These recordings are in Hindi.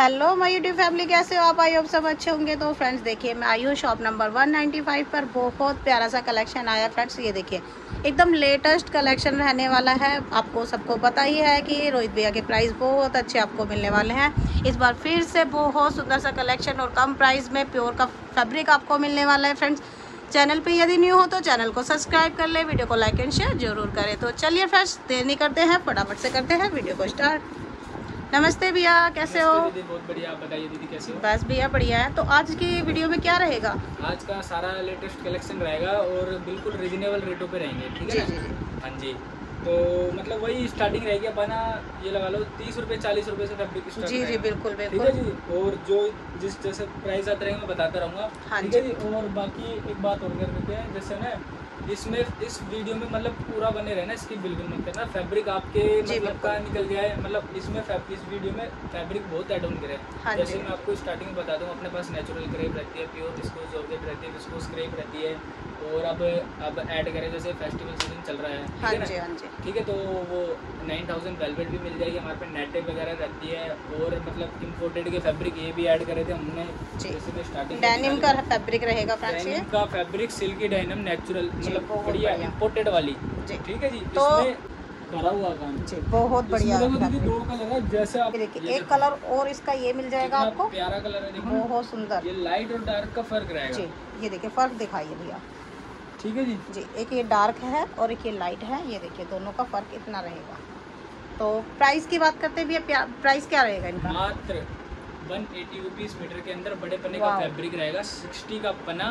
हेलो, माय यूट्यूब फैमिली, कैसे हो आप? आई होप सब अच्छे होंगे। तो फ्रेंड्स, देखिए, मैं आई हूँ शॉप नंबर 195 पर। बहुत प्यारा सा कलेक्शन आया फ्रेंड्स, ये देखिए। एकदम लेटेस्ट कलेक्शन रहने वाला है। आपको सबको पता ही है कि रोहित भैया के प्राइस बहुत अच्छे आपको मिलने वाले हैं। इस बार फिर से बहुत सुंदर सा कलेक्शन और कम प्राइस में प्योर का फैब्रिक आपको मिलने वाला है फ्रेंड्स। चैनल पे यदि न्यू हो तो चैनल को सब्सक्राइब कर ले, वीडियो को लाइक एंड शेयर ज़रूर करें। तो चलिए फ्रेंड्स, देर नहीं करते हैं, फटाफट से करते हैं, वीडियो को स्टार्ट नमस्ते भैया कैसे हो? दीदी बहुत बढ़िया आप बताइए दीदी कैसे हो? बस भैया बढ़िया है। तो आज की वीडियो में क्या रहेगा? आज का सारा लेटेस्ट कलेक्शन रहेगा और बिल्कुल रिजनेबल रेटों पे रहेंगे ठीक है। हाँ जी। तो मतलब वही स्टार्टिंग रहेगी अपना ये लगा लो तीस रुपए चालीस रुपए से फैब्रिक जी जी रहेगा। बिल्कुल ठीक है बिल्कुल। जी? और जो जिस जैसे प्राइस आते रहेंगे मैं बताता रहूँगा। हाँ ठीक है जी। और बाकी एक बात और कर देते हैं जैसे ना इसमें इस वीडियो में मतलब पूरा बने रहना इसकी बिल्कुल मत करना। फैब्रिक आपके मतलब का निकल गया है मतलब इसमें इस वीडियो में फैब्रिक बहुत एड ऑन करे। हाँ जैसे मैं आपको स्टार्टिंग में बता दूँ अपने पास नेचुरल क्रेप रहती है प्योर विस्कोस जॉर्जेट रहती है विस्कोस क्रेप रहती है और अब अब ऐड करें जैसे फेस्टिवल सीज़न चल रहा है ठीक हाँ है जी हाँ जी। ठीक है तो वो नाइन थाउज़ेंड वेलवेट भी मिल जाएगी हमारे पे नेटेड वगैरह रहती है और मतलब इम्पोर्टेड के फैब्रिक ये भी ऐड करे थे हमने जैसे स्टार्टिंग डेनिम का फैब्रिक रहेगा फ्रेंड्स ये का फैब्रिक सिल्की डेनिम नेचुरल मतलब बढ़िया। इम्पोर्टेड वाली। ठीक है जी तो- भरा हुआ काम। बहुत बढ़िया। दो कलर है जैसे आप देखिए एक कलर और इसका ये मिल जाएगा आपको। प्यारा कलर है देखो बहुत सुंदर। ये लाइट और डार्क का फ़र्क जी रहेगा ये देखिए फ़र्क दिखाइए भैया। ठीक है जी? जी एक ये डार्क है और एक ये लाइट है। ये देखिए दोनों का फ़र्क इतना रहेगा। तो प्राइस की बात करते भी प्राइस क्या रहेगा इनका? मात्र वन एटी रुपीज़ मीटर के अंदर बड़े पन्ने का। फैब्रिक रहेगा। सिक्सटी का पन्ना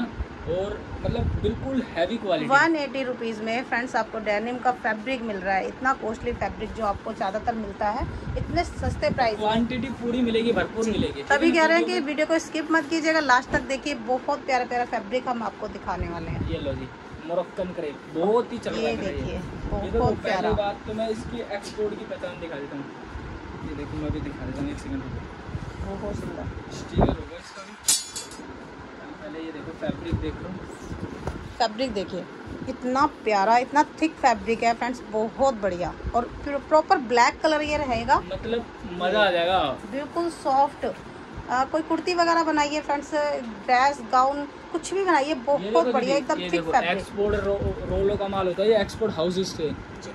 और मतलब बिल्कुल heavy quality one eighty rupees में फ्रेंड्स आपको डेनिम का फैब्रिक मिल रहा है। इतना कॉस्टली फैब्रिक जो आपको ज़्यादातर मिलता है इतने सस्ते प्राइस क्वांटिटी पूरी मिलेगी भरपूर मिलेगी तभी कह रहे हैं कि वीडियो को स्किप मत कीजिएगा। लास्ट तक देखिए बहुत प्यारा प्यारा फैब्रिक हम आपको दिखाने वाले हैं। ये लो जी मोरक्कन क्रेप बहुत ही चल रहा है देखिए ये बहुत प्यारा। बात तो मैं इसकी एक्सपोर्ट की पहचान दिखा देता हूँ। ये देखो मैं भी दिखा देता हूँ एक सेकंड बहुत सुंदर स्टीकर होगा इसका भी पहले ये देखो फैब्रिक देख लो। फैब्रिक देखिए इतना प्यारा इतना थिक फैब्रिक है फ्रेंड्स बहुत बढ़िया। और प्रॉपर ब्लैक कलर ये रहेगा। मतलब मज़ा आ जाएगा। बिल्कुल सॉफ्ट कोई कुर्ती वगैरह बनाइए फ्रेंड्स ड्रेस गाउन कुछ भी बनाइए बहुत बढ़िया एकदम थिक फैब्रिक एक्सपोर्ट रो, रोलो का माल होता है ये एक्सपोर्ट हाउसेस से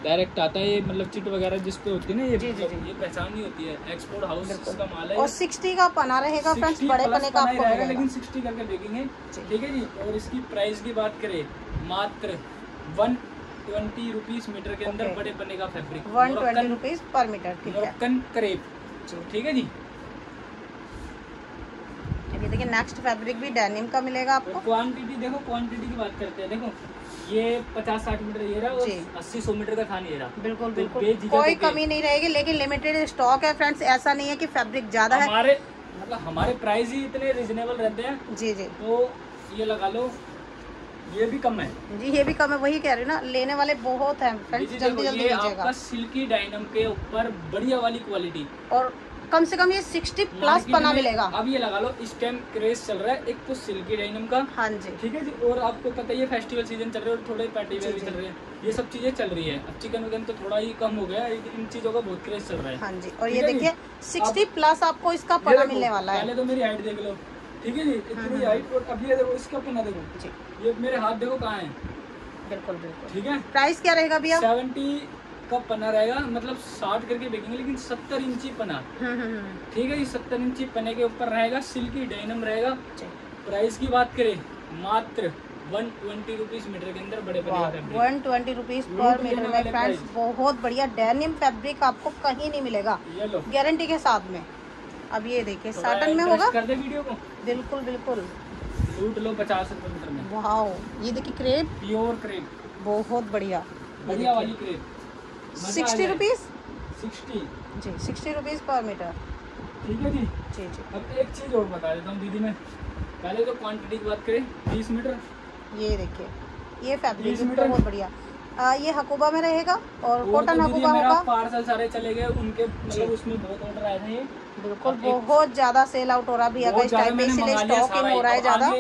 डायरेक्ट आता है ये मतलब चिट वगैरह जिस पे होती है ना ये जी, जी, जी। ये पहचान नहीं होती है। एक्सपोर्ट हाउस का माल है। और 60 का पना रहेगा फ्रेंड्स बड़े पने का आपको रहेगा, मिलेगा। लेकिन 60 करके देखेंगे। ठीक है जी और इसकी प्राइस की बात करें मात्र वन ट्वेंटी रुपीज़ मीटर के अंदर बड़े पने का fabric one twenty rupees per metre ठीक है। करेब ठीक है जी? देखिए नेक्स्ट फैब्रिक भी डेनिम का मिलेगा आपको। क्वांटिटी देखो क्वांटिटी की बात करते हैं। देखो ये पचास साठ मीटर ये रहा और अस्सी सौ मीटर का थान ये रहा। बिल्कुल तो बिल्कुल। कोई कमी नहीं रहेगी लेकिन लिमिटेड स्टॉक है फ्रेंड्स ऐसा नहीं है कि फैब्रिक ज़्यादा है। हमारे मतलब हमारे प्राइस ही इतने रिजनेबल रहते हैं। जी जी। तो ये लगा लो ये भी कम है। जी ये भी कम है वही कह रही ना लेने वाले बहुत हैं फ्रेंड्स जल्दी जल्दी लीजिएगा सिल्की डायनम के ऊपर बढ़िया वाली क्वालिटी और कम से कम ये 60 प्लस मार्केट पना मिलेगा। अब ये लगा लो इस टाइम क्रेज चल रहा है एक तो सिल्की डायनम का। हाँ जी। ठीक है जी और आपको पता ही है फेस्टिवल सीज़न चल रहे हैं और थोड़े पार्टी वेयर भी चल। रहे हैं। ये सब चीज़ें चल रही है। अब चिकन विकन तो थोड़ा ही कम हो गया है इन चीज़ों का बहुत क्रेज चल रहा है। हाँ जी और ये देखिए 60 प्लस आपको इसका पना मिलने वाला है। पहले तो मेरी हाइट देख लो। ठीक है जी हाँ, इतनी हाँ। हाइट और अब ये देखो इसका पन्ना देखो। ये मेरे हाथ देखो कहाँ है। बिल्कुल बिल्कुल। ठीक है। प्राइस क्या रहेगा भैया? सेवेंटी का पन्ना रहेगा मतलब साठ करके बेचेंगे लेकिन सत्तर इंची पन्ना हम्म, हम्म, हम्म, ठीक है ये सत्तर इंची पने के ऊपर रहेगा सिल्की डायनम रहेगा। प्राइस की बात करें मात्र वन ट्वेंटी रुपीज़ मीटर के अंदर बड़े one twenty rupees per metre में फ्रेंड्स बहुत बढ़िया डेनिम फैब्रिक आपको कहीं नहीं मिलेगा। गारंटी के साथ में। अब ये देखिए साटन में होगा? कर दे वीडियो को। बिल्कुल बिल्कुल। लूट लो पचास रुपए मीटर में। वाओ ये देखिए क्रेप प्योर क्रेप बहुत बढ़िया। बढ़िया वाली क्रेप सिक्सटी रुपीज़ सिक्सटी। जी सिक्सटी रुपीज़ पर मीटर। ठीक है जी। जी जी। अब एक चीज़ और बता देता हूँ दीदी मैं। पहले तो क्वांटिटी की बात करें बीस मीटर। ये देखिए ये फैब्रिक मीटर? बहुत बढ़िया। आ, ये हकूबा में रहेगा और कॉटन तो हकूबा होगा। पार्सल सारे चले गए उनके मतलब उसमें बहुत ऑर्डर आए थे बिल्कुल बहुत ज़्यादा सेल आउट हो रहा भी अगर इस टाइम मैंने इसीलिए स्टॉक हो रहा है ज़्यादा।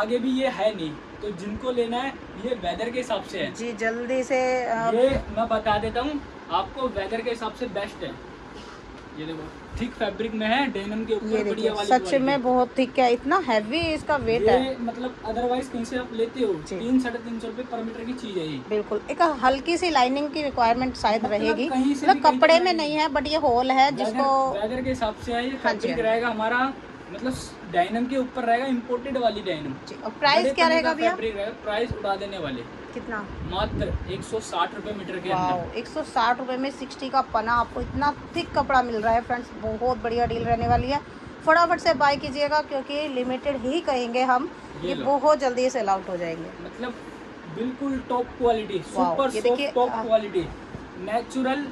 आगे भी ये है नहीं। तो जिनको लेना है ये वेदर के हिसाब से है। जी जल्दी से आ, ये मैं बता देता हूँ आपको वेदर के हिसाब से बेस्ट है। ये देखो थिक फैब्रिक में है डेनिम के ऊपर बढ़िया वाली सच में बहुत थिक है इतना हैवी इसका वेट है। मतलब अदरवाइज़ कहीं से आप लेते हो तीन साढ़े तीन सौ रूपए पर मीटर की चीज़ है ये। बिल्कुल एक हल्की सी लाइनिंग की रिक्वायरमेंट शायद मतलब रहेगी। मतलब कपड़े में नहीं है बट ये होल है जिसको वेदर के हिसाब से है ये हाँ फैब्रिक हाँ रहेगा हमारा मतलब डायनम के ऊपर रहेगा इम्पोर्टेड वाली डायनम और प्राइस क्या रहेगा भैया? प्राइस उड़ा देने वाले। कितना? मात्र एक सौ साठ रूपए मीटर के अंदर। एक सौ साठ रुपये में सिक्सटी का पना आपको इतना थिक कपड़ा मिल रहा है फ्रेंड्स बहुत बढ़िया डील रहने वाली है। फटाफट से बाय कीजिएगा क्योंकि लिमिटेड ही कहेंगे हम ये बहुत जल्दी सेल आउट हो जाएँगे। मतलब बिल्कुल top quality super top quality natural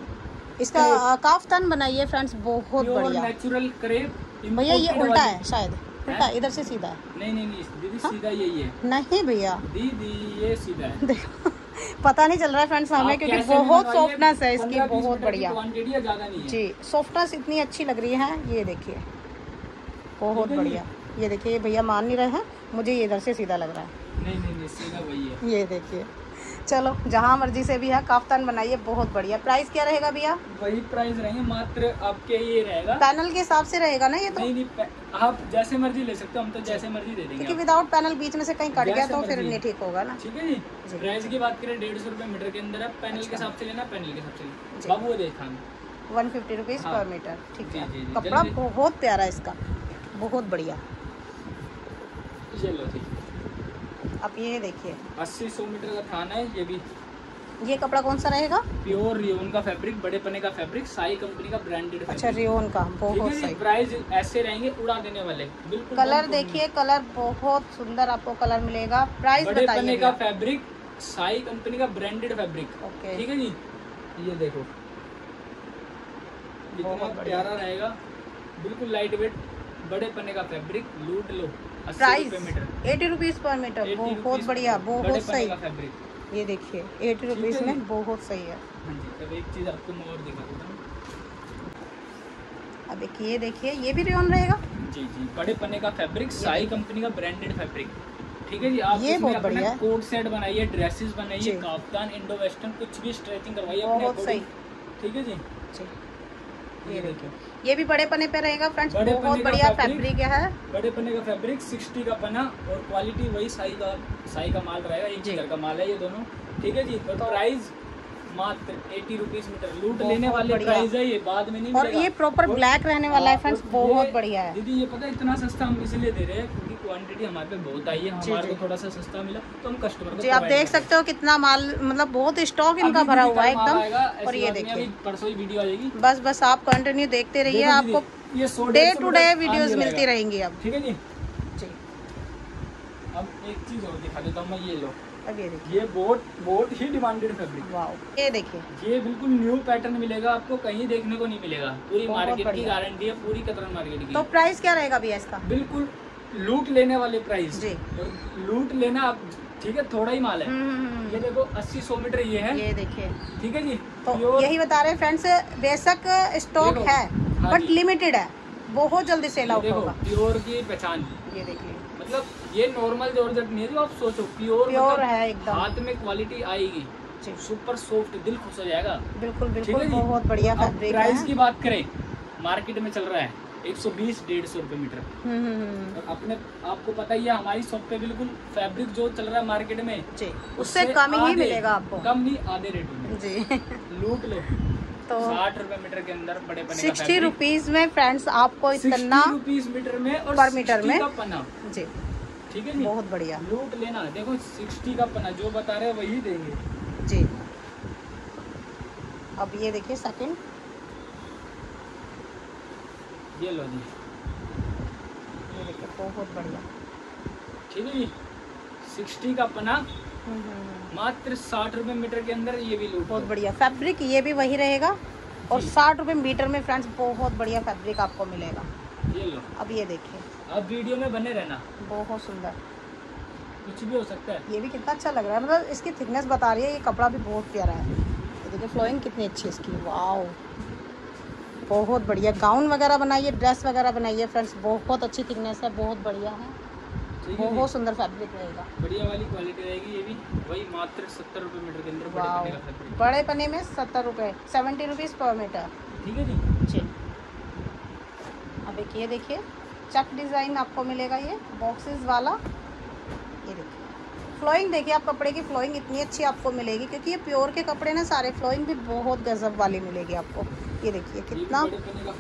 इसका काफ्तान बनाइए फ्रेंड्स बहुत बढ़िया। नेचुरल क्रेप भैया ये उल्टा है शायद। उल्टा इधर से सीधा। है नहीं नहीं नहीं दीदी हाँ? सीधा यही है। नहीं भैया। दीदी ये सीधा है। देखो पता नहीं चल रहा है फ्रेंड्स हमें क्योंकि बहुत सॉफ्टनेस है इसकी बहुत बढ़िया। जी सॉफ्टनेस इतनी अच्छी लग रही है ये देखिए। बहुत। बढ़िया। ये देखिए भैया मान नहीं रहे हैं मुझे ये इधर से सीधा लग रहा है। नहीं नहीं नहीं सीधा वही है। ये देखिए। चलो जहाँ मर्ज़ी से भी है काफ्तान बनाइए बहुत बढ़िया। प्राइस क्या रहेगा भैया? वही प्राइस रहेंगे मात्र आपके ये रहेगा। पैनल के हिसाब से रहेगा ना ये तो? नहीं नहीं आप जैसे मर्ज़ी ले सकते हो हम तो जैसे मर्ज़ी दे देंगे क्योंकि विदाउट पैनल बीच में से कहीं कट गया तो फिर नहीं ठीक होगा ना। ठीक है जी। प्राइस की बात करें डेढ़ सौ मीटर के अंदर है पैनल के अच्छा। हिसाब से लेना पैनल के हिसाब से लेना। बाबू देखा one fifty rupees. Per meter ठीक है। कपड़ा बहुत प्यारा है इसका बहुत बढ़िया। चलो जी अब ये देखिए। अस्सी सौ मीटर का थाना है ये भी। ये कपड़ा कौन सा रहेगा? प्योर रियोन का फैब्रिक बड़े पने का फैब्रिक साई कंपनी का ब्रांडेड अच्छा रियोन का बहुत सही प्राइस ऐसे रहेंगे उड़ा देने वाले। बिल्कुल कलर देखिए कलर बहुत सुंदर आपको कलर मिलेगा। प्राइस बड़े पने बताइए का। फैब्रिक साई कंपनी का ब्रांडेड फैब्रिक ठीक है जी? ये देखो। बहुत प्यारा रहेगा। बिल्कुल लाइट वेट बड़े पने का फैब्रिक लूट लो price eighty rupees per meter बहुत बढ़िया बहुत पन्ने सही। ये देखिए एटी रुपीज़ में बहुत सही है। हाँ अब एक चीज़ आपको मैं और दिखा देता हूँ। अब एक ये देखिए ये भी रेयन रहेगा? जी जी बड़े पन्ने का फैब्रिक साई कंपनी का ब्रांडेड फैब्रिक ठीक है जी आप ये इसमें बहुत बढ़िया कोट सेट बनाइए ड्रेसेस बनाइए काफ्तान इंडो वेस्टर्न कुछ भी स्ट्रेचिंग करवाइए अपने। ठीक है जी? जी। ये ये देखिए ये भी बड़े पने पे रहेगा फ्रेंड्स बहुत बढ़िया। फैब्रिक है। बड़े पने का फैब्रिक 60 का पना और क्वालिटी वही साई का साई का माल रहेगा एक जी। का माल है ये दोनों। ठीक है जी और तो- प्राइस मात्र 80 रुपीस मीटर लूट लेने वाले प्राइस है ये बाद में नहीं और ये प्रॉपर ब्लैक रहने वाला है हाँ, फ्रेंड्स बहुत बढ़िया है। दीदी ये पता है इतना सस्ता हम इसलिए दे रहे हैं क्वांटिटी हमारे पे बहुत आई है हमारे को थोड़ा सा सस्ता मिला तो हम कस्टमर को जी आप देख सकते हो कितना माल मतलब बहुत स्टॉक इनका भरा हुआ है एकदम और ये देखिए। परसों ही वीडियो आ जाएगी बस बस आप कंटिन्यू देखते रहिए आपको ये डे टू डे वीडियोस मिलती रहेंगी। अब। ठीक है जी? जी। अब एक चीज़ और दिखा देता हूँ मैं ये लो। अब ये देखिए। ये बहुत बहुत ही डिमांडेड फैब्रिक वाओ ये देखिए। ये बिल्कुल न्यू पैटर्न मिलेगा आपको कहीं देखने को नहीं मिलेगा। पूरी मार्केट की गारंटी है पूरी कतरन मार्केट की। तो प्राइस क्या रहेगा भैया इसका? बिल्कुल लूट लेने वाले प्राइस लूट लेना आप ठीक है थोड़ा ही माल है। हम्म, ये देखो 80 सौ मीटर ये है। ये देखिए। ठीक है जी? तो यही बता रहे फ्रेंड्स बेशक स्टॉक है हाँ बट लिमिटेड है। बहुत जल्दी सेल आउट होगा। प्योर की पहचान। ये देखिए। मतलब ये नॉर्मल जॉर्जेट नहीं है जो आप सोचो प्योर प्योर है एकदम। हाथ में क्वालिटी आएगी। सुपर सॉफ्ट दिल खुश हो जाएगा। बिल्कुल बिल्कुल बहुत बढ़िया प्राइस की बात करें मार्केट में चल रहा है। 120 डेढ़ सौ रुपये मीटर। हम्म, हम्म, हम्म, और अपने आपको पता ही है हमारी शॉप पे बिल्कुल फैब्रिक जो चल रहा है मार्केट में जी। उससे कम ही मिलेगा आपको। कम नहीं आधे रेट में। जी। लूट लो। तो साठ रुपए मीटर के अंदर बड़े पने सिक्सटी रुपीज़ में फ्रेंड्स आपको इतना रुपीज़ मीटर में और पर मीटर में। का पना। जी। ठीक है बहुत बढ़िया। लूट लेना। देखो सिक्सटी का पना जो बता रहे हैं वही देंगे। जी। अब ये देखिए सेकंड ये लो जी ये देखिए बहुत बढ़िया ठीक है जी। सिक्सटी का पना हम्म, मात्र साठ रुपए मीटर के अंदर ये भी लूट बहुत बढ़िया। फैब्रिक ये भी वही रहेगा। और। साठ रुपए मीटर में फ्रेंड्स बहुत बढ़िया फैब्रिक आपको मिलेगा। ये लो। अब ये देखिए। अब वीडियो में बने रहना। बहुत सुंदर। कुछ भी हो सकता है। ये भी कितना अच्छा लग रहा है। मतलब इसकी थिकनेस बता रही है ये कपड़ा भी बहुत प्यारा है। देखिए फ्लोइंग कितनी अच्छी है इसकी। वाओ बहुत बढ़िया। गाउन वगैरह बनाइए ड्रेस वगैरह बनाइए फ्रेंड्स बहुत अच्छी थिकनेस है बहुत बढ़िया है? बहुत सुंदर फैब्रिक रहेगा। बढ़िया वाली क्वालिटी रहेगी ये भी। वही मात्र सत्तर रुपए मीटर के अंदर बड़े पने में सत्तर रुपये सेवेंटी रुपीज़ पर मीटर ठीक है जी। जी। फैब्रिक ये देखिए चक डिज़ाइन आपको मिलेगा ये बॉक्सेस वाला। ये देखिए। फ्लोइंग देखिए आप कपड़े की फ्लोइंग इतनी अच्छी आपको मिलेगी क्योंकि ये प्योर के कपड़े ना सारे फ्लोइंग भी बहुत गजब वाली मिलेगी आपको। ये देखिए कितना।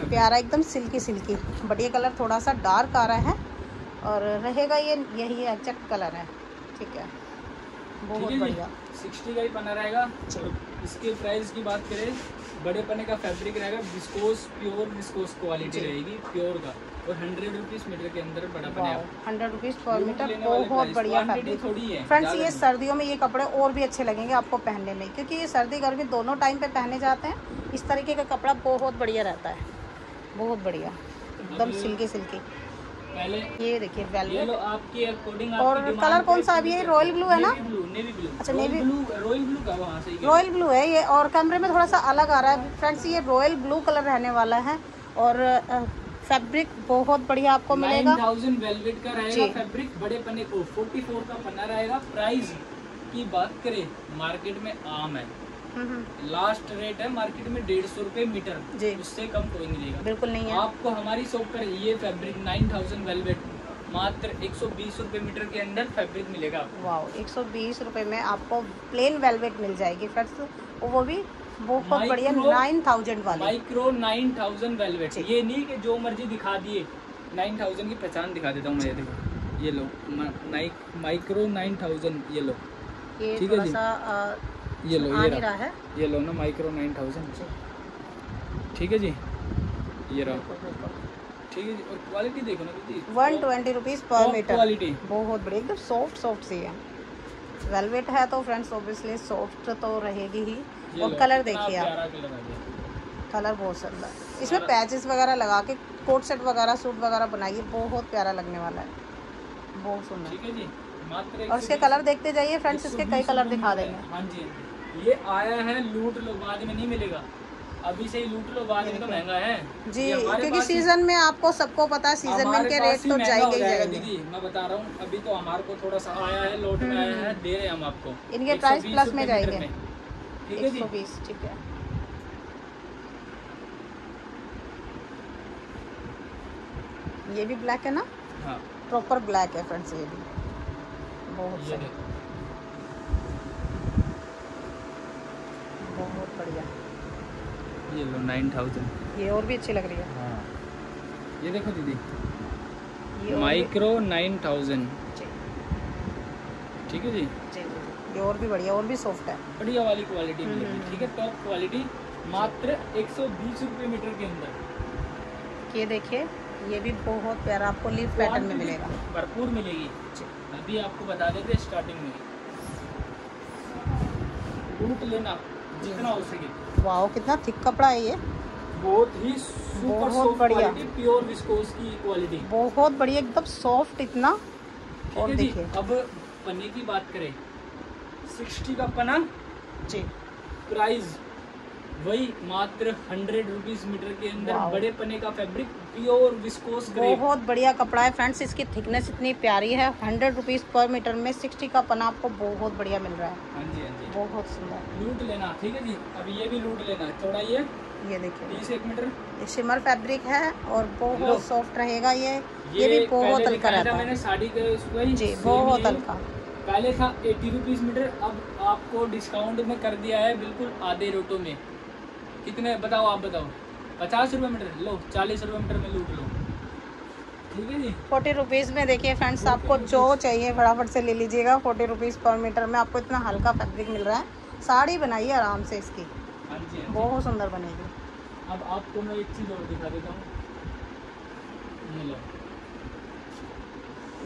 प्यारा एकदम सिल्की सिल्की बट ये कलर थोड़ा सा डार्क आ रहा है और रहेगा ये यही एग्जैक्ट कलर है। ठीक है। बहुत बढ़िया। सिक्सटी का ही बना रहेगा। इसके प्राइस की बात करें बड़े पन्ने का फैब्रिक रहेगा विस्कोस प्योर विस्कोस क्वालिटी रहेगी प्योर का। और हंड्रेड रुपीज़ मीटर के अंदर बड़ा पन्ना हंड्रेड रुपीज़ पर मीटर बहुत बढ़िया फैब्रिक थोड़ी है फ्रेंड्स ये सर्दियों में ये कपड़े और भी अच्छे लगेंगे आपको पहनने में क्योंकि ये सर्दी गर्मी दोनों टाइम पे पहने जाते हैं। इस तरीके का कपड़ा बहुत बढ़िया रहता है। बहुत बढ़िया एकदम सिल्की सिल्की पहले ये देखिए वेलवेट आपके अकॉर्डिंग और कलर कौन सा अभी रॉयल ब्लू है ना? नेवी ब्लू नेवी ब्लू अच्छा, नेवी- ब्लू रॉयल ब्लू का वहाँ से रॉयल ब्लू है ये और कैमरे में थोड़ा सा अलग आ रहा है। फ्रेंड्स ये रॉयल ब्लू कलर रहने वाला है और फैब्रिक बहुत बढ़िया आपको मिलेगा। थाउज़ेंड वेलवेट का रहेगा फैब्रिक बड़े पन्ने को। फोर्टी फोर का पन्ना रहेगा। प्राइस की बात करें मार्केट में आम है। लास्ट रेट है मार्केट में डेढ़ सौ रुपये मीटर। उससे कम कोई नहीं देगा बिल्कुल नहीं है। आपको हमारी शॉप पर ये फैब्रिक नाइन थाउज़ेंड वेलवेट मात्र एक सौ बीस रूपए मीटर के अंदर फैब्रिक मिलेगा आपको। वाओ एक सौ बीस रुपये में आपको प्लेन वेलवेट मिल जाएगी फ्रेंड्स वो भी बहुत बढ़िया नाइन थाउज़ेंड वाली। माइक्रो नाइन थाउज़ेंड वेलवेट ये नहीं कि जो मर्ज़ी दिखा दिए नाइन थाउज़ेंड की पहचान दिखा देता हूँ मैं ये देखो। ये लो माइक्रो नाइन थाउज़ेंड ये लो। ये थोड़ा सा ये लो ये रहा। है। ये लो ना माइक्रो नाइन थाउज़ेंड ठीक है जी? ये रहा। ठीक है जी और क्वालिटी देखो ना दीदी। One twenty rupees per meter quality। बहुत बढ़िया एकदम सॉफ्ट सॉफ्ट सी है। वेलवेट है तो फ्रेंड्स ऑब्वियसली सॉफ्ट तो रहेगी ही। और कलर देखिए आप। कलर बहुत सुंदर इसमें पैचेस वगैरह लगा के कोट सेट वगैरह सूट वगैरह बनाइए बहुत प्यारा लगने वाला है। बहुत सुंदर। ठीक है जी और इसके कलर देखते जाइए फ्रेंड्स इसके कई कलर दिखा देंगे। हाँ हाँ जी। ये आया है लूट लो बाद में नहीं मिलेगा। अभी से ही लूट लो बाद में तो महँगा है। जी क्योंकि सीज़न में आपको सबको पता है सीज़न में इनके रेट तो जाएँगे ही जाएँगे दीदी मैं बता रहा हूँ अभी तो हमारे को थोड़ा सा आया है लोट में आया है दे रहे हैं हम आपको। इनके प्राइस प्लस में जाएँगे। ठीक है जी? ठीक है। ये भी ब्लैक है ना? हाँ। प्रॉपर ब्लैक है फ्रेंड्स ये भी। बहुत ये सही। बहुत बढ़िया। ये लो नाइन थाउज़ेंड ये और भी अच्छी लग रही है। हाँ। ये देखो दीदी। माइक्रो नाइन थाउज़ेंड ठीक है जी? जी। ये और भी बढ़िया और भी सॉफ्ट है। बढ़िया वाली क्वालिटी हम्म, मिलेगी हम्म, ठीक है टॉप क्वालिटी मात्र एक सौ बीस रुपये मीटर के अंदर। ये देखिए ये भी बहुत प्यारा आपको लीफ पैटर्न में मिलेगा। भरपूर मिलेगी। अभी आपको बता देते स्टार्टिंग में। लूट लेना। जितना हो सके? वाओ कितना थिक कपड़ा है ये। बहुत ही सुपर बहुत बढ़िया। प्योर विस्कोस की क्वालिटी बहुत बढ़िया एकदम सॉफ्ट इतना। और देखिए। अब पन्ने की बात करें। सिक्सटी का पना जी। प्राइस वही मात्र हंड्रेड रुपीज़ मीटर के अंदर बड़े पने का फैब्रिक प्योर विस्कोस ग्रेप बहुत बढ़िया कपड़ा है फ्रेंड्स इसकी थिकनेस इतनी प्यारी है। हंड्रेड रुपीज़ पर मीटर में सिक्सटी का पना आपको बहुत बढ़िया मिल रहा है। हाँ जी हाँ जी। बहुत सुंदर। लूट लेना ठीक है जी? अब ये भी लूट लेना थोड़ा ये ये देखिए। एक मीटर शिमर फैब्रिक है और बहुत सॉफ्ट रहेगा ये। ये भी बहुत हल्का रहता है। मैंने साड़ी जी बहुत हल्का। पहले था एटी रुपीज़ मीटर अब आपको डिस्काउंट में कर दिया है बिल्कुल आधे रेटों में। कितने बताओ आप बताओ। पचास रुपये मीटर लो चालीस रुपये मीटर में लूट लो। ठीक है जी? फोर्टी रुपीज़ में देखिए फ्रेंड्स आपको जो चाहिए फटाफट से ले लीजिएगा। फोर्टी रुपीज़ पर मीटर में आपको इतना हल्का फैब्रिक मिल रहा है। साड़ी बनाइए आराम से इसकी। हाँ हाँ। बहुत सुंदर बनेगी। अब आपको मैं एक चीज़ और दिखा देता हूँ।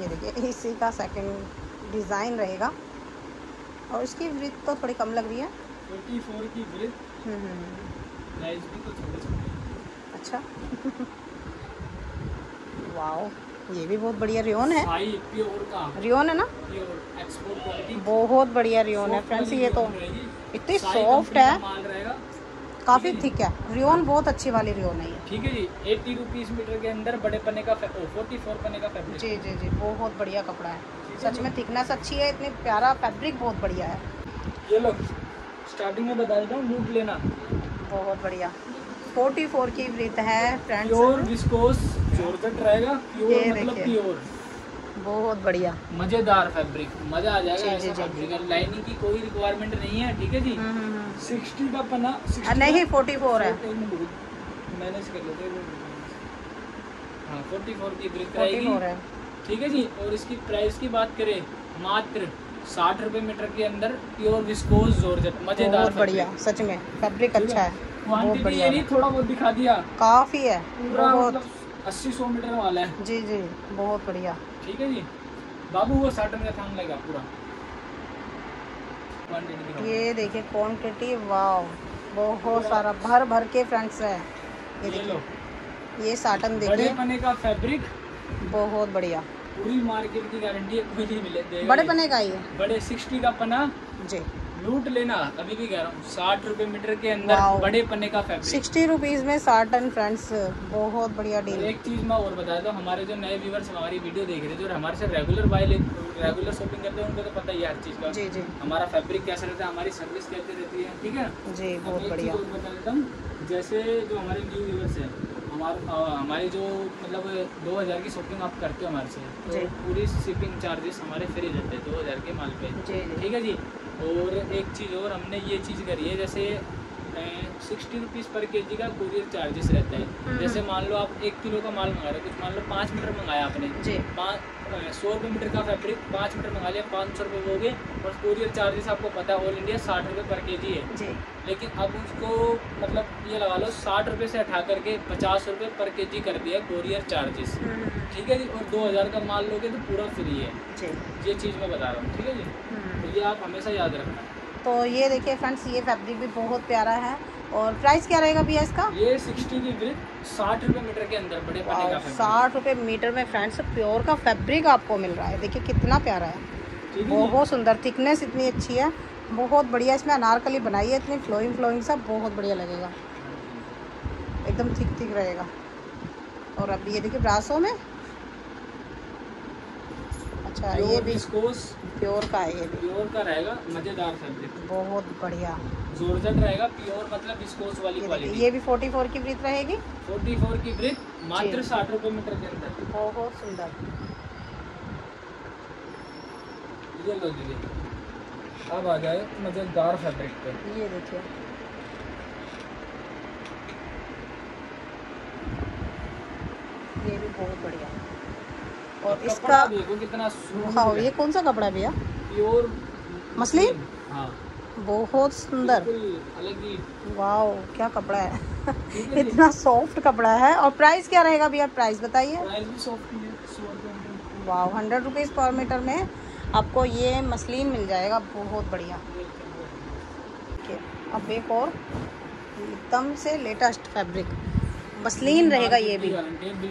ये देखिए इसी का सेकंड डिज़ाइन रहेगा। और इसकी ब्रिथ तो थोड़ी कम लग रही है। फोर्टी फोर की ब्रेथ हम्म। प्राइस भी तो छोटे छोटे अच्छा। वाओ ये भी बहुत बढ़िया रियोन है। रियोन है ना? बहुत बढ़िया रियोन है फ्रेंड्स ये तो इतनी सॉफ्ट है। काफ़ी थिक है। रियोन बहुत अच्छी वाली रियोन है ये। ठीक है जी एट्टी रुपीज़ मीटर के अंदर बड़े पन्ने का फोर्टी फोर पन्ने का फैब्रिक जी जी जी बहुत बढ़िया कपड़ा है। सच में थिकनेस अच्छी है इतनी प्यारा फैब्रिक बहुत बढ़िया है। ये लो स्टार्टिंग में बता देता हूँ लूट लेना। बहुत बढ़िया। फोर्टी फोर की ब्रिथ है फ्रेंड्स प्योर विस्कोस जॉर्जेट रहेगा प्योर मतलब प्योर बहुत बढ़िया। मज़ेदार फैब्रिक मज़ा आ जाएगा ऐसा लाइनिंग की कोई रिक्वायरमेंट नहीं है ठीक है जी? हम्म, हम्म, हम्म। सिक्सटी का पना 60 नहीं फोर्टी फोर है। मैनेज कर लेते हाँ। फोर्टी फोर की ब्रिक रहेगी। ठीक है जी? और इसकी प्राइस की बात करें मात्र साठ रुपए मीटर के अंदर प्योर विस्कोस जॉर्जेट मज़ेदार बढ़िया सच में फैब्रिक अच्छा है। क्वांटिटी ये नहीं थोड़ा बहुत दिखा दिया। काफ़ी है बहुत। मतलब अस्सी सौ मीटर वाला है। जी जी बहुत बढ़िया। ठीक है जी। बाबू वो साटन का थाम लगा पूरा। ये देखिए क्वांटिटी वाव बहुत सारा भर भर के फ्रेंड्स है। ये देखिए ये साटन बड़े देखिए पने का फैब्रिक बहुत बढ़िया। पूरी मार्केट की गारंटी है कोई नहीं मिले बड़े पने का ही है बड़े सिक्सटी का पना। जी। लूट लेना अभी भी कह रहा हूँ साठ रुपए मीटर के अंदर बड़े पन्ने का फैब्रिक सिक्सटी रुपीज़ में साटन फ्रेंड्स बहुत बढ़िया डील एक चीज़ मैं और बता दूँ हमारे जो नए व्यूवर्स हमारी वीडियो देख रहे थे और हमारे से रेगुलर बाय रेगुलर शॉपिंग करते हैं उनको तो पता ही है हर चीज़ का। जी जी। हमारा फैब्रिक कैसा रहता है हमारी सर्विस कैसे रहती है ठीक है? जी बहुत बढ़िया। बता देता हूँ जैसे जो हमारे न्यू व्यूवर्स हैं हमारे जो मतलब 2000 की शॉपिंग आप करते हो हमारे से तो पूरी शिपिंग चार्जेस हमारे फ्री रहते हैं 2000 के माल पे। जी जी। ठीक है जी? और एक चीज़ और हमने ये चीज़ करी है जैसे सिक्सटी रुपीज़ पर के जी का कुरियर चार्जेस रहता है। हम्म। जैसे मान लो आप एक किलो का माल मंगा रहे हो कुछ मान लो पाँच मीटर मंगाया आपने पाँच सौ रुपये मीटर का फैब्रिक पाँच मीटर मंगा लिया पाँच सौ रुपये हो गए और कुरियर चार्जेस आपको पता है ऑल इंडिया साठ रुपये पर के जी। है लेकिन अब उसको मतलब ये लगा लो साठ रुपये से हटा करके पचास रुपये पर के जी कर दिया कुरियर चार्जेस हम्म, ठीक है जी? और दो हज़ार का माल लोगे तो पूरा फ्री है। ये चीज़ मैं बता रहा हूँ ठीक है जी? हम्म। ये आप हमेशा याद रखना। तो ये देखिए फ्रेंड्स ये फैब्रिक भी बहुत प्यारा है। और प्राइस क्या रहेगा भैया इसका? ये सिक्सटी की ब्रिक साठ रुपये मीटर के अंदर बड़े का साठ रुपये मीटर में फ्रेंड्स प्योर का फैब्रिक आपको मिल रहा है। देखिए कितना प्यारा है? बहुत सुंदर थिकनेस इतनी अच्छी है। बहुत बढ़िया इसमें अनारकली बनाई है इतनी फ्लोइंग फ्लोइंग सा बहुत बढ़िया लगेगा। एकदम थिक थिक रहेगा। और अब ये देखिए ब्रासों में अच्छा ये भी विस्कोस प्योर का है ये भी प्योर का रहेगा मज़ेदार फैब्रिक बहुत बढ़िया। जोरजट रहेगा प्योर मतलब विस्कोस वाली क्वालिटी ये भी फोर्टी फोर की ब्रीथ रहेगी? फोर्टी फोर की ब्रिक मात्र। साठ रुपये मीटर के अंदर। बहुत सुंदर। ये लो दीजिए अब आ जाए मज़ेदार फैब्रिक पे। ये देखिए। ये भी बहुत बढ़िया। और इसका देखो कितना हाँ ये कौन सा कपड़ा है भैया? Pure muslin? हाँ। बहुत सुंदर। ही। वाओ क्या कपड़ा है। इतना सॉफ्ट कपड़ा है। और प्राइस क्या रहेगा भैया? प्राइस बताइए। प्राइस भी सॉफ्ट ही है सौ रुपये wow hundred rupees per meter में आपको ये मसलिन मिल जाएगा। बहुत बढ़िया। अब एक और एकदम से लेटेस्ट फैब्रिक। मसलिन रहेगा ये भी।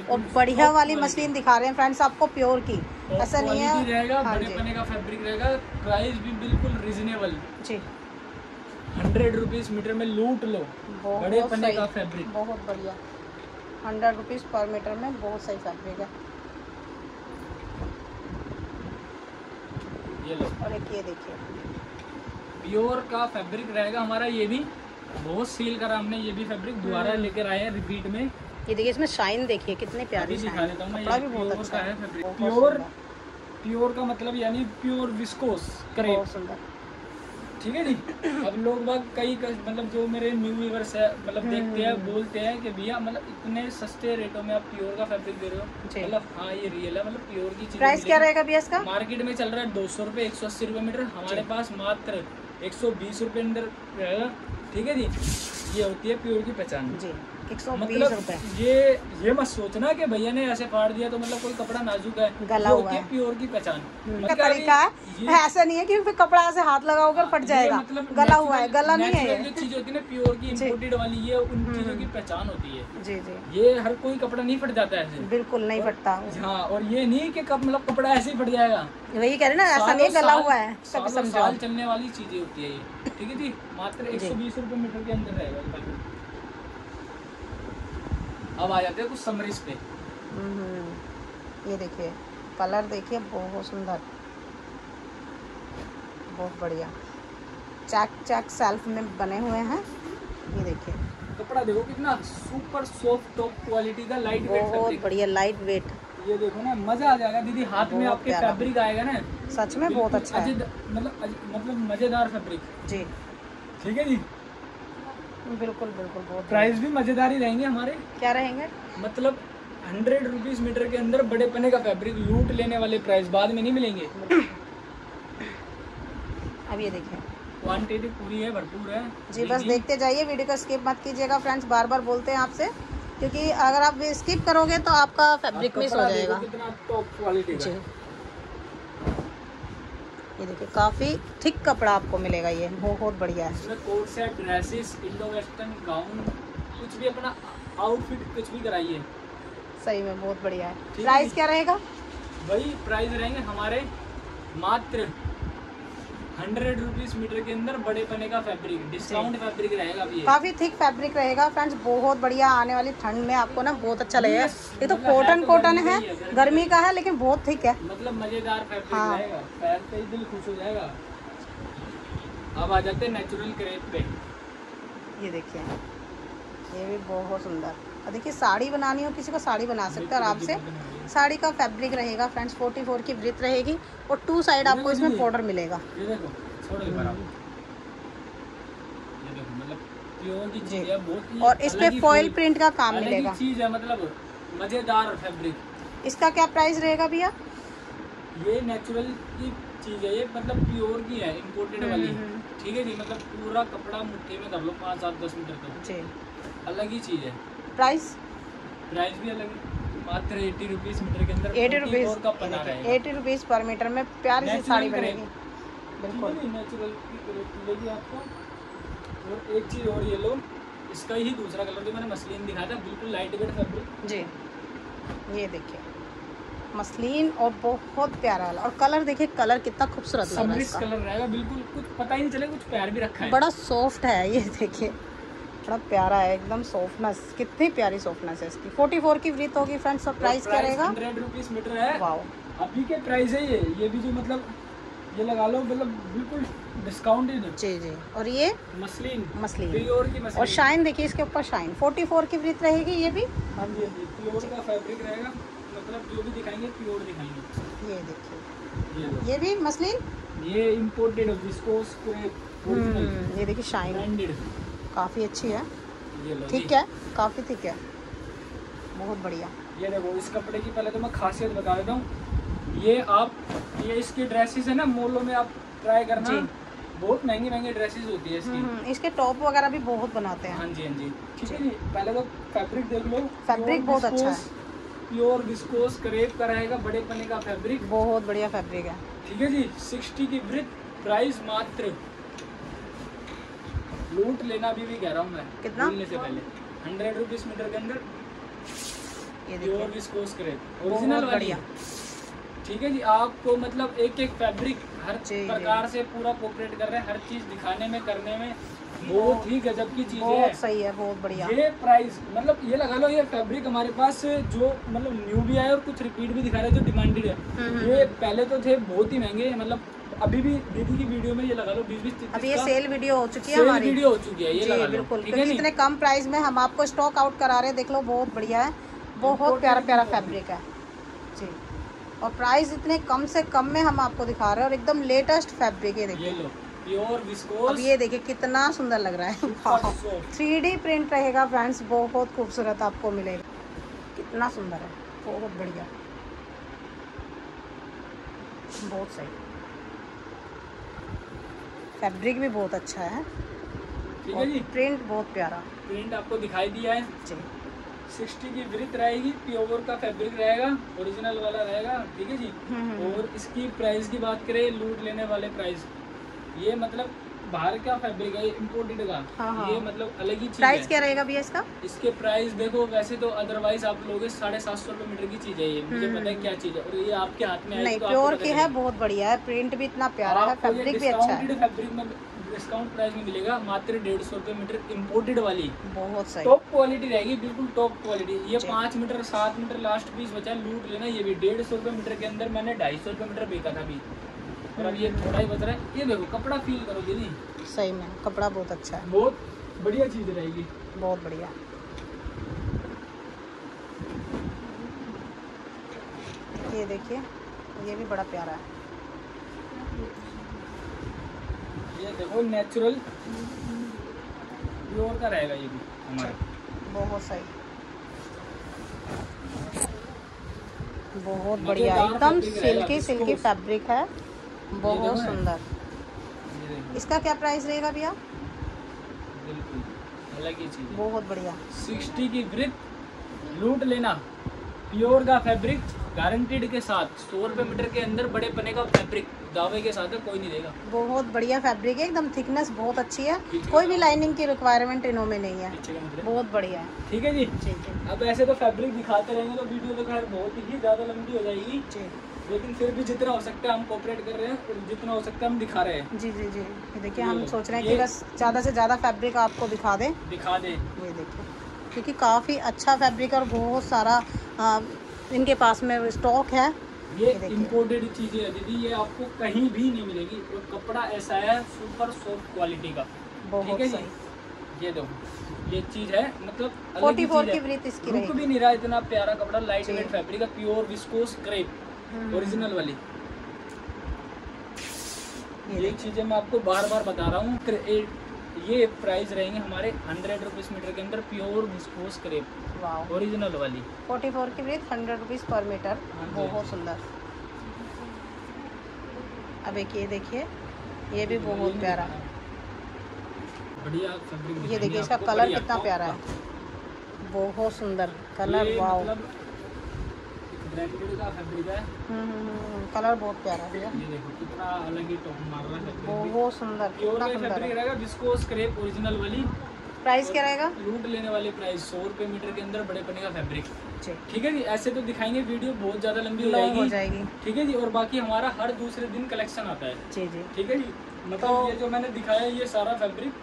और बढ़िया वाली मसलिन दिखा रहे हैं फ्रेंड्स आपको प्योर की। ऐसा नहीं है। हाँ जी। का फैब्रिक रहेगा प्राइस भी बिल्कुल रिजनेबल जी। हंड्रेड रुपीज़ मीटर में लूट लो। बड़े बहुत पने का फैब्रिक बहुत बढ़िया। हंड्रेड रुपीज़ पर मीटर में बहुत सही फैब्रिक है। ये लो। और एक ये देखिए। प्योर का फैब्रिक रहेगा हमारा ये भी। बहुत सील करा हमने ये भी फैब्रिक दोबारा हम्म। लेकर आए हैं रिपीट में। ये देखिए इसमें शाइन देखिए कितनी प्यारी दिखा देता हूँ भी बहुत प्योर अच्छा है। फैब्रिक प्योर प्योर का मतलब यानी प्योर विस्कोस क्रेप ठीक है जी? अब लोग बाग कई कई- मतलब जो मेरे न्यू व्यूवर्स है मतलब देखते हैं हम्म। बोलते हैं कि भैया मतलब इतने सस्ते रेटों में आप प्योर का फैब्रिक दे रहे हो। मतलब हाँ ये रियल है मतलब प्योर की चीज़ प्राइस क्या रहेगा भैया इसका? मार्केट में चल रहा है दो सौ रुपये एक सौ अस्सी रुपये मीटर। हमारे पास मात्र एक सौ बीस रुपये अंदर रहेगा। ठीक है जी? ये होती है प्योर की पहचान। जी। एक सौ बीस मतलब रुपए। ये ये मत सोचना कि भैया ने ऐसे फाड़ दिया तो मतलब कोई कपड़ा नाजुक है। गला हुआ है। प्योर की पहचान। मतलब तरीका है। ऐसा नहीं है कि फिर कपड़ा ऐसे हाथ लगाओगे फट जाएगा। मतलब गला हुआ है गला नहीं है जो चीज़ होती है ना प्योर की इम्पोर्टेड वाली ये उन हम्म, चीज़ों की हम्म। पहचान होती है। जी जी। ये हर कोई कपड़ा नहीं फट जाता है बिल्कुल नहीं फटता। हाँ और ये नहीं की कब मतलब कपड़ा ऐसे ही फट जाएगा। वही कह रहे ना ऐसा नहीं गला हुआ है समझो। चलने वाली चीज़ें होती है ये। ठीक है जी? मात्र एक सौ बीस रुपये मीटर के अंदर रहेगा। अब आ जाते हैं कुछ समरीज पे। हम्म, ये देखिए कलर देखिए बहुत सुंदर। बहुत बढ़िया। चैक चैक सेल्फ में बने हुए हैं। ये देखिए। कपड़ा देखो कितना सुपर सॉफ्ट टॉप क्वालिटी का लाइट वेट बहुत बढ़िया लाइट वेट ये देखो ना मज़ा आ जाएगा दीदी हाथ में आपके। फैब्रिक आएगा ना। सच में बहुत अच्छा है। मतलब मतलब मज़ेदार फैब्रिक जी। ठीक है जी? बिल्कुल बिल्कुल बहुत प्राइस भी मज़ेदार ही रहेंगे हमारे। क्या रहेंगे? मतलब हंड्रेड रुपीज़ मीटर के अंदर बड़े पने का फैब्रिक लूट लेने वाले प्राइस बाद में नहीं मिलेंगे। अब ये देखिए। क्वांटिटी पूरी है भरपूर है। जी बस देखते जाइए वीडियो को स्किप मत कीजिएगा फ्रेंड्स बार बार बोलते हैं आपसे। क्योंकि अगर आप स्किप करोगे तो आपका फैब्रिक मिस हो जाएगा। कितना टॉप क्वालिटी जी। ये देखिए काफ़ी थिक कपड़ा आपको मिलेगा ये। बहुत बढ़िया है। Coat set dresses Indo western gown कुछ भी अपना आउटफिट कुछ भी कराइए। सही में बहुत बढ़िया है। प्राइस क्या रहेगा? वही प्राइस रहेंगे हमारे मात्र हंड्रेड रुपीज़ मीटर के अंदर बड़े पने का फैब्रिक डिस्काउंट फैब्रिक रहेगा अभी काफ़ी थिक फैब्रिक रहेगा। फ्रेंड्स बहुत बढ़िया आने वाली ठंड में आपको ना बहुत अच्छा लगेगा। ये तो मतलब कॉटन तो कॉटन है गर्मी का है लेकिन बहुत थिक है। मतलब मज़ेदार फैब्रिक हाँ। रहेगा। पहनते ही दिल खुश हो जाएगा। अब आ जाते हैं नेचुरल क्रेप पे। ये देखिए ये भी बहुत सुंदर। और देखिए साड़ी बनानी हो किसी को साड़ी बना सकते हैं आराम से साड़ी का फैब्रिक रहेगा फ्रेंड्स 44 की ब्रिथ रहेगी और टू साइड आपको इसमें बॉर्डर मिलेगा। मतलब और इस पे फॉइल प्रिंट का काम मिलेगा। चीज़ है मतलब मज़ेदार फैब्रिक इसका क्या प्राइस रहेगा भैया? ये नेचुरल की चीज़ है ये मतलब प्योर की है इम्पोर्टेड वाली। हम्म, ठीक है जी मतलब पूरा कपड़ा मुट्ठी में कर लो पाँच सात दस मीटर तक। अलग ही चीज़ है। प्राइस प्राइस भी अलग है। मात्र एटी रुपीज़ मीटर के अंदर eighty 24 rupees eighty rupees per meter में प्यारी सी साड़ी। बनेगी। बिल्कुल। नेचुरल आपको। और एक चीज़ और ये लो इसका ही दूसरा कलर जो मैंने मसलिन दिखाया था बिल्कुल लाइट वेट फैब्रिक जी। ये देखिए। मसलिन और बहुत प्यारा वाला। और कलर देखिए कलर कितना खूबसूरत लग रहा है इसका। कलर रहेगा बिल्कुल कुछ पता ही नहीं चले कुछ प्यार भी रखा है। बड़ा सॉफ्ट है ये देखिए। बड़ा प्यारा है एकदम सॉफ्टनेस कितनी प्यारी सॉफ्टनेस है इसकी। 44 की वृत होगी फ्रेंड्स और प्राइस क्या रहेगा? हंड्रेड रुपीज़ मीटर है। वाओ अभी के प्राइस है ये। ये भी जो मतलब ये लगा लो मतलब बिल्कुल डिस्काउंटेड जी जी। और ये? मसलिन। मसलिन। प्योर की मसलिन। और शाइन देखिए इसके ऊपर शाइन 44 की वृत रहेगी ये भी? हाँ जी हाँ जी। प्योर का फैब्रिक रहेगा। मतलब जो भी दिखाएँगे प्योर दिखाएँगे। ये देखिए। ये भी मसलिन? ये इम्पोर्टेड विस्कोस ओरिजिनल हम्म, ये देखिए शाइन काफ़ी अच्छी है। ठीक है काफ़ी ठीक है। बहुत बढ़िया। ये देखो इस कपड़े की पहले तो मैं खासियत बता देता हूँ। ये आप ये इसकी ड्रेसेस है ना मॉलों में आप ट्राई करना। जी। बहुत महँगी महँगी ड्रेसेस होती है इसकी। हम्म, इसके टॉप वगैरह भी बहुत बनाते हैं। हाँ जी हाँ जी। ठीक है पहले तो फैब्रिक देख लो। फैब्रिक बहुत अच्छा है। प्योर विस्कोस करेब का रहेगा बड़े पने का फैब्रिक बहुत बढ़िया फैब्रिक है। ठीक है जी सिक्सटी की ब्रिथ प्राइस मात्र लूट लेना अभी भी कह रहा हूँ मैं। कितना? लेने से पहले। हंड्रेड रुपीज़ मीटर के अंदर। प्योर विस्कोस क्रेप ओरिजिनल वाली। ठीक है जी आपको मतलब एक एक फैब्रिक हर। प्रकार से पूरा कोऑपरेट कर रहे हैं हर चीज़ दिखाने में करने में। बहुत ही गजब की चीज़ है। बहुत सही है बहुत बढ़िया। ये प्राइस मतलब ये लगा लो ये फैब्रिक हमारे पास जो मतलब न्यू भी आए और कुछ रिपीट भी दिखा रहे हैं जो डिमांडेड है। हम्म, ये पहले तो थे बहुत ही महँगे मतलब अभी भी दीदी की वीडियो में ये लगा लो बीस बीस अभी ये सेल वीडियो हो चुकी है हमारी। वीडियो हो चुकी है ये लगा लो। बिल्कुल ठीक है इतने कम प्राइस में हम आपको स्टॉक आउट करा रहे हैं देख लो बहुत बढ़िया है। बहुत प्यारा प्यारा फैब्रिक है। जी। और प्राइस इतने कम से कम में हम आपको दिखा रहे हैं और एकदम लेटेस्ट फैब्रिक है ये देखिए प्योर अब विस्कोस ये देखिए कितना सुंदर लग रहा है। थ्री डी प्रिंट रहेगा फ्रेंड्स बहुत खूबसूरत आपको मिलेगा। कितना सुंदर है। बहुत बढ़िया। बहुत सही। फैब्रिक भी बहुत अच्छा है। ठीक है जी। प्रिंट बहुत प्यारा। प्रिंट आपको दिखाई दिया है। जी। 60 की ब्रिथ रहेगी प्योर का फैब्रिक रहेगा ओरिजिनल वाला रहेगा ठीक है जी? हम्म, हम्म। और इसकी प्राइस की बात करें लूट लेने वाले प्राइस ये मतलब बाहर का फैब्रिक है इम्पोर्टेड का। हाँ, हाँ। ये मतलब अलग ही चीज़ प्राइस क्या रहेगा भैया इसका? इसके प्राइस देखो वैसे तो अदरवाइज़ आप लोगे साढ़े सात सौ रुपये मीटर की चीज़ है ये। मुझे पता है क्या चीज़ है। और ये आपके हाथ में नहीं तो प्योर की है बहुत बढ़िया है। प्रिंट भी इतना प्यारा है फैब्रिक भी अच्छा है। फैब्रिक में डिस्काउंट प्राइस में मिलेगा मात्र डेढ़ सौ रुपये मीटर इम्पोर्टेड वाली। बहुत सही। टॉप क्वालिटी रहेगी बिल्कुल टॉप क्वालिटी ये। पाँच मीटर सात मीटर लास्ट पीस बचा है, लूट लेना ये भी। डेढ़ सौ रुपये मीटर के अंदर मैंने ढाई सौ रुपये मीटर बेचा था अभी। और अब ये थोड़ा ही बच रहा है। ये देखो कपड़ा फील करो दीदी सही में कपड़ा बहुत अच्छा है। बहुत बढ़िया चीज़ रहेगी। बहुत बढ़िया। ये देखिए ये भी बड़ा प्यारा है। ये देखो नेचुरल प्योर का रहेगा ये भी हमारा। बहुत सही। बहुत बढ़िया। एकदम सिल्की सिल्की फैब्रिक है। बहुत सुंदर। इसका क्या प्राइस रहेगा भैया? बिल्कुल अलग ही चीज़ बहुत बढ़िया। सिक्सटी की ब्रिथ लूट लेना। प्योर का फैब्रिक गारंटीड के साथ। सौ रुपए मीटर के अंदर बड़े पने का फैब्रिक दावे के साथ है कोई नहीं देगा। बहुत बढ़िया फैब्रिक है एकदम थिकनेस बहुत अच्छी है। कोई भी लाइनिंग की रिक्वायरमेंट इनों में नहीं है। मतलब? बहुत बढ़िया है। ठीक है जी। जी जी अब ऐसे तो फैब्रिक दिखाते रहेंगे तो वीडियो तो खैर बहुत ही ज़्यादा लंबी हो जाएगी। लेकिन फिर भी जितना हो सकता है हम कोऑपरेट कर रहे हैं और जितना हो सकता है हम दिखा रहे हैं। जी जी जी। ये देखिए हम सोच रहे हैं कि बस ज़्यादा से ज़्यादा फैब्रिक आपको दिखा दें। दिखा दे। ये देखिए क्योंकि काफ़ी अच्छा फैब्रिक और बहुत सारा आ, इनके पास में स्टॉक है। ये इम्पोर्टेड चीज़ें है दीदी ये आपको कहीं भी नहीं मिलेगी। और कपड़ा ऐसा है सुपर सॉफ्ट क्वालिटी का। ठीक है जी? ये देखो ये चीज़ है मतलब अलग फोर्टी फोर की है। ब्रीथ इसकी रुक भी नहीं रहा इतना प्यारा कपड़ा लाइट वेट फैब्रिक है प्योर विस्कोस क्रेप ओरिजिनल वाली। ये चीज़ें मैं आपको बार बार बता रहा हूँ। ये प्राइस रहेंगे हमारे हंड्रेड रुपीज़ मीटर के अंदर प्योर विस्कोस क्रेप ओरिजिनल वाली। फोर्टी फोर की breadth hundred rupees per meter हाँ बहुत सुंदर। अब एक ये देखिए। ये भी बहुत प्यारा। है। बढ़िया ये देखिए इसका कलर कितना प्यारा है। बहुत सुंदर। कलर वाओ मतलब ब्रांडेड का फैब्रिक है। हम्म, हम्म, हम्म, कलर बहुत प्यारा है ये देखो कितना अलग ही टॉप मार रहा है। बहुत सुंदर प्योर कितना सुंदर फैब्रिक रहेगा ओरिजिनल वाली प्राइस क्या रहेगा? लूट लेने वाले प्राइस सौ रुपए मीटर के अंदर बड़े पने का फैब्रिक ठीक है जी ऐसे तो दिखाएँगे वीडियो बहुत ज़्यादा लंबी हो हो जाएगी। जाएगी। ठीक है जी और बाकी हमारा हर दूसरे दिन कलेक्शन आता है। जी जी। ठीक है जी मतलब तो- ये जो मैंने दिखाया ये सारा फैब्रिक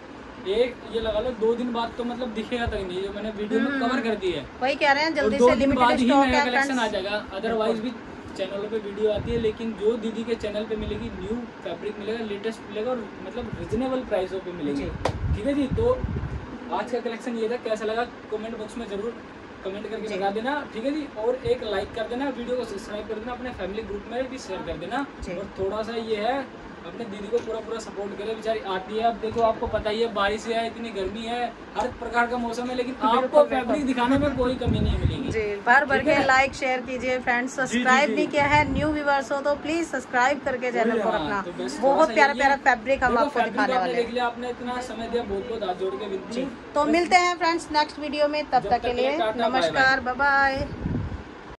एक ये लगा लो दो दिन बाद तो मतलब दिखेगा तक नहीं जो मैंने वीडियो में हम्म, कवर कर दी है। वही कह रहे हैं जल्दी से लिमिटेड स्टॉक है कलेक्शन आ जाएगा। अदरवाइज़ भी चैनलों पे वीडियो आती है लेकिन जो दीदी के चैनल पे मिलेगी न्यू फैब्रिक मिलेगा लेटेस्ट मिलेगा और मतलब रिजनेबल प्राइसों पे मिलेगी। ठीक है जी तो आज का कलेक्शन ये था कैसा लगा? कमेंट बॉक्स में ज़रूर कमेंट करके। बता देना ठीक है जी? और एक लाइक कर देना वीडियो को सब्सक्राइब कर देना अपने फैमिली ग्रुप में भी शेयर कर देना। और थोड़ा सा ये है अपने दीदी को पूरा पूरा सपोर्ट करे बेचारी आती है। अब देखो आपको पता ही है बारिश है इतनी गर्मी है हर प्रकार का मौसम है लेकिन आपको फैब्रिक दिखाने में कोई कमी नहीं मिलेगी। जी भर ठीक के लाइक शेयर कीजिए फ्रेंड्स सब्सक्राइब भी किया है न्यू व्यूवर्स हो तो प्लीज़ सब्सक्राइब करके चैनल को हाँ, रखना तो थोड़ा बहुत प्यारा प्यारा फैब्रिक हम आपको दिखाने वाले देख हैं लिया आपने इतना समय दिया बहुत बहुत हाथ जोड़ के तो मिलते हैं फ्रेंड्स नेक्स्ट वीडियो में तब तक के लिए। नमस्कार बाय